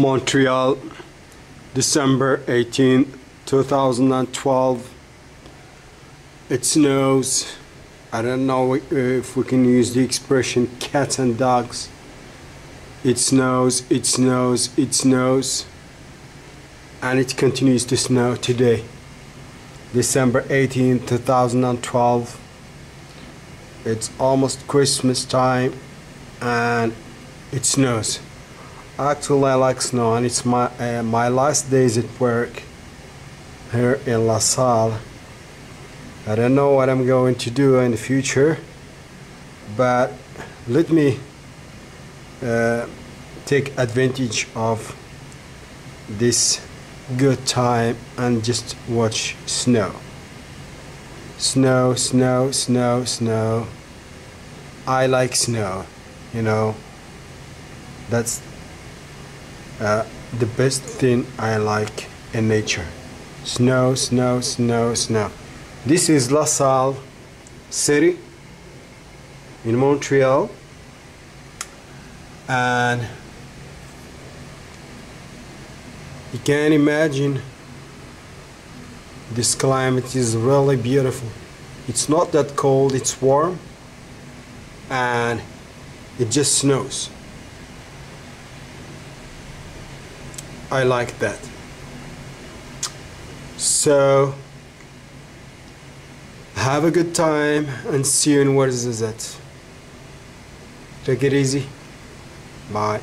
Montreal, December 18, 2012. It snows. I don't know if we can use the expression cats and dogs. It snows, it snows, it snows. And it continues to snow today. December 18, 2012. It's almost Christmas time and it snows. Actually, I like snow, and it's my uh, my last days at work here in La Salle. I don't know what I'm going to do in the future, but let me uh, take advantage of this good time and just watch snow. Snow, snow, snow, snow. I like snow, you know. That's uh, the best thing I like in nature. Snow, snow, snow, snow. This is La Salle City in Montreal. And you can imagine this climate is really beautiful. It's not that cold, it's warm and it just snows. I like that. So have a good time and see you in Where's It. Take it easy. Bye.